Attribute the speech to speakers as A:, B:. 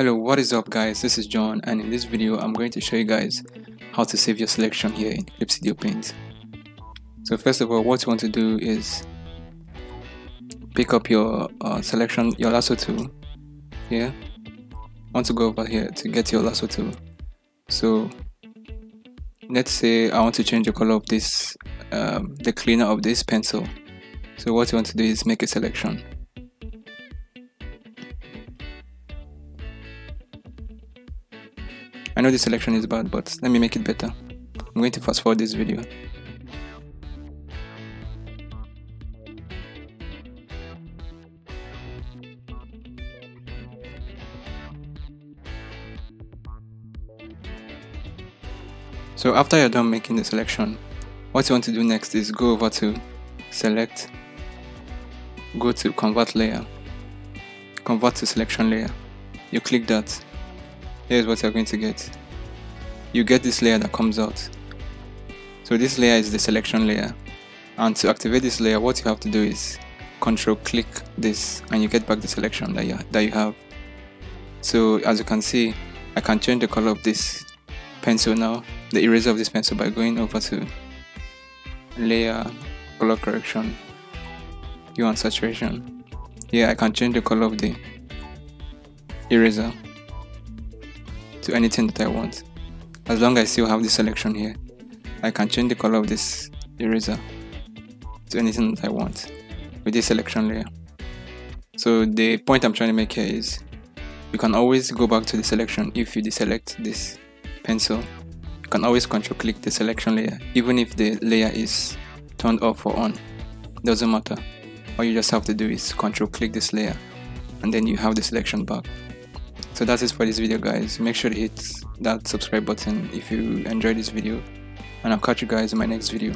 A: Hello, what is up guys? This is Jhon and in this video I'm going to show you guys how to save your selection here in Clip Studio Paint. So first of all, what you want to do is pick up your uh, selection, your lasso tool here. I want to go over here to get your lasso tool. So let's say I want to change the color of this, um, the cleaner of this pencil. So what you want to do is make a selection. I know this selection is bad, but let me make it better. I'm going to fast forward this video. So after you're done making the selection, what you want to do next is go over to select, go to convert layer, convert to selection layer. You click that here's what you're going to get. You get this layer that comes out. So this layer is the selection layer. And to activate this layer what you have to do is control click this and you get back the selection that you, that you have. So as you can see I can change the color of this pencil now the eraser of this pencil by going over to layer color correction hue and saturation. Here I can change the color of the eraser to anything that I want. As long as I still have the selection here, I can change the color of this eraser to anything that I want with this selection layer. So the point I'm trying to make here is you can always go back to the selection if you deselect this pencil. You can always control click the selection layer even if the layer is turned off or on. Doesn't matter. All you just have to do is control click this layer and then you have the selection back so that's it for this video guys. Make sure to hit that subscribe button if you enjoyed this video. And i'll catch you guys in my next video